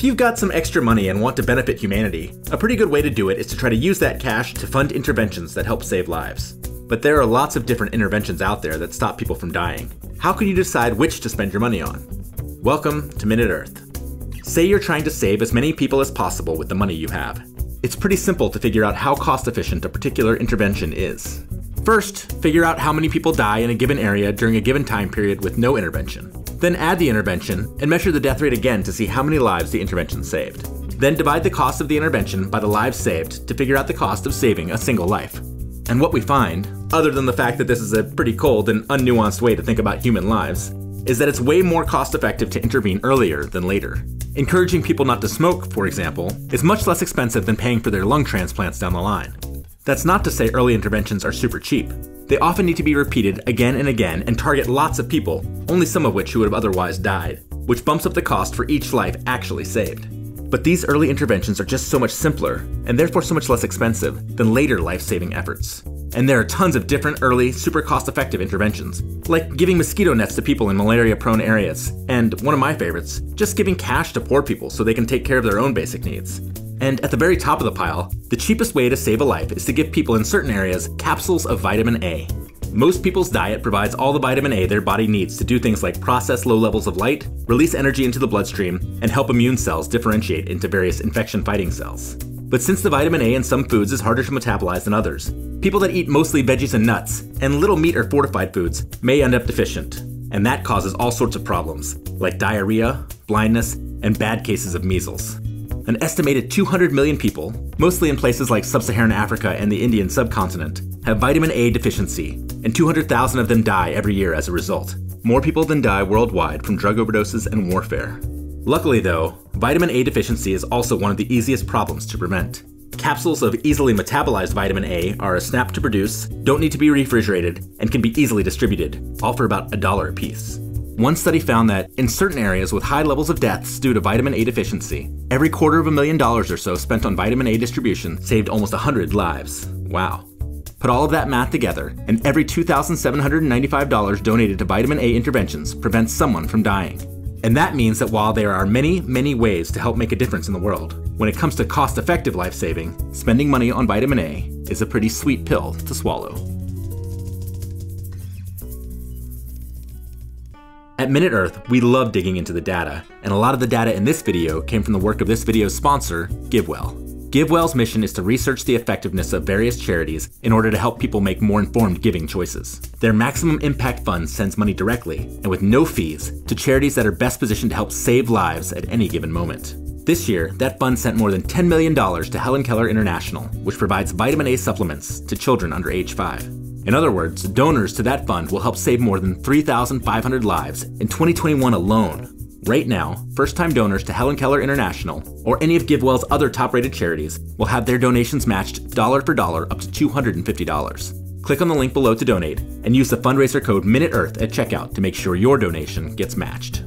If you've got some extra money and want to benefit humanity, a pretty good way to do it is to try to use that cash to fund interventions that help save lives. But there are lots of different interventions out there that stop people from dying. How can you decide which to spend your money on? Welcome to Minute Earth. Say you're trying to save as many people as possible with the money you have. It's pretty simple to figure out how cost efficient a particular intervention is. First, figure out how many people die in a given area during a given time period with no intervention. Then add the intervention and measure the death rate again to see how many lives the intervention saved. Then divide the cost of the intervention by the lives saved to figure out the cost of saving a single life. And what we find, other than the fact that this is a pretty cold and unnuanced way to think about human lives, is that it's way more cost effective to intervene earlier than later. Encouraging people not to smoke, for example, is much less expensive than paying for their lung transplants down the line. That's not to say early interventions are super cheap. They often need to be repeated again and again and target lots of people, only some of which who would have otherwise died, which bumps up the cost for each life actually saved. But these early interventions are just so much simpler, and therefore so much less expensive, than later life saving efforts. And there are tons of different early, super cost effective interventions, like giving mosquito nets to people in malaria prone areas, and one of my favorites, just giving cash to poor people so they can take care of their own basic needs. And at the very top of the pile, the cheapest way to save a life is to give people in certain areas capsules of vitamin A. Most people's diet provides all the vitamin A their body needs to do things like process low levels of light, release energy into the bloodstream, and help immune cells differentiate into various infection fighting cells. But since the vitamin A in some foods is harder to metabolize than others, people that eat mostly veggies and nuts, and little meat or fortified foods, may end up deficient. And that causes all sorts of problems, like diarrhea, blindness, and bad cases of measles an estimated 200 million people, mostly in places like sub Saharan Africa and the Indian subcontinent, have vitamin A deficiency, and 200,000 of them die every year as a result. More people than die worldwide from drug overdoses and warfare. Luckily, though, vitamin A deficiency is also one of the easiest problems to prevent. Capsules of easily metabolized vitamin A are a snap to produce, don't need to be refrigerated, and can be easily distributed, all for about a dollar a piece. One study found that in certain areas with high levels of deaths due to vitamin A deficiency, every quarter of a million dollars or so spent on vitamin A distribution saved almost 100 lives. Wow. Put all of that math together, and every $2,795 donated to vitamin A interventions prevents someone from dying. And that means that while there are many, many ways to help make a difference in the world, when it comes to cost effective life saving, spending money on vitamin A is a pretty sweet pill to swallow. At Minute Earth, we love digging into the data, and a lot of the data in this video came from the work of this video's sponsor, GiveWell. GiveWell's mission is to research the effectiveness of various charities in order to help people make more informed giving choices. Their Maximum Impact Fund sends money directly, and with no fees, to charities that are best positioned to help save lives at any given moment. This year, that fund sent more than $10 million to Helen Keller International, which provides vitamin A supplements to children under age 5. In other words, donors to that fund will help save more than 3,500 lives in 2021 alone. Right now, first time donors to Helen Keller International or any of GiveWell's other top rated charities will have their donations matched dollar for dollar up to $250. Click on the link below to donate and use the fundraiser code MINUTEEARTH at checkout to make sure your donation gets matched.